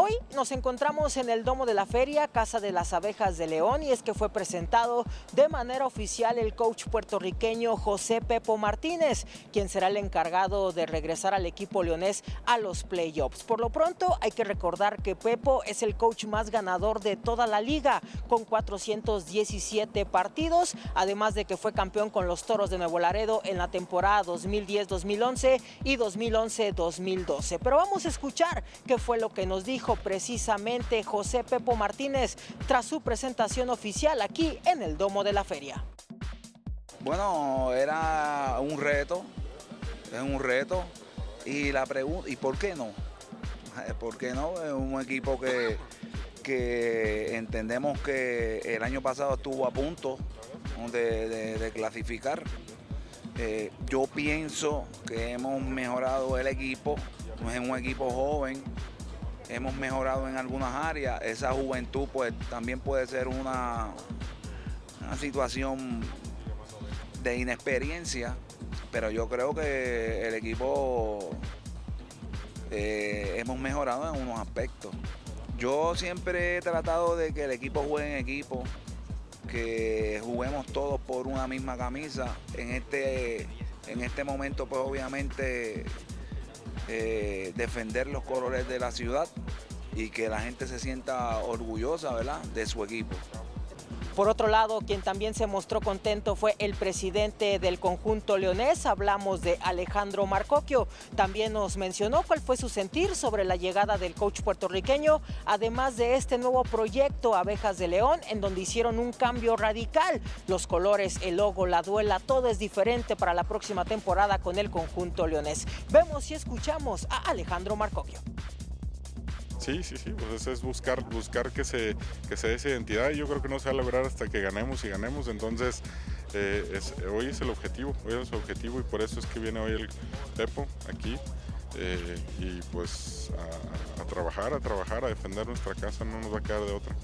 Hoy nos encontramos en el Domo de la Feria, Casa de las Abejas de León, y es que fue presentado de manera oficial el coach puertorriqueño José Pepo Martínez, quien será el encargado de regresar al equipo leonés a los playoffs. Por lo pronto, hay que recordar que Pepo es el coach más ganador de toda la liga, con 417 partidos, además de que fue campeón con los Toros de Nuevo Laredo en la temporada 2010-2011 y 2011-2012. Pero vamos a escuchar qué fue lo que nos dijo precisamente José Pepo Martínez tras su presentación oficial aquí en el Domo de la Feria. Bueno, era un reto, es un reto. Y la pregunta, ¿y por qué no? ¿Por qué no? Es un equipo que, que entendemos que el año pasado estuvo a punto de, clasificar. Eh, yo pienso que hemos mejorado el equipo, es un equipo joven, hemos mejorado en algunas áreas. Esa juventud pues también puede ser una, situación de inexperiencia, pero yo creo que el equipo eh, hemos mejorado en unos aspectos. Yo siempre he tratado de que el equipo juegue en equipo, que juguemos todos por una misma camisa. En este, en este momento pues obviamente eh, defender los colores de la ciudad y que la gente se sienta orgullosa ¿verdad? de su equipo. Por otro lado, quien también se mostró contento fue el presidente del conjunto leonés. Hablamos de Alejandro Marcocchio. También nos mencionó cuál fue su sentir sobre la llegada del coach puertorriqueño, además de este nuevo proyecto Abejas de León, en donde hicieron un cambio radical. Los colores, el logo, la duela, todo es diferente para la próxima temporada con el conjunto leonés. Vemos y escuchamos a Alejandro Marcocchio. Sí, sí, sí, pues es buscar, buscar que se, que se dé esa identidad y yo creo que no se va a lograr hasta que ganemos y ganemos, entonces eh, hoy es el objetivo, hoy es el objetivo y por eso es que viene hoy el Pepo aquí eh, y pues a trabajar, a trabajar, a defender nuestra casa, no nos va a quedar de otra.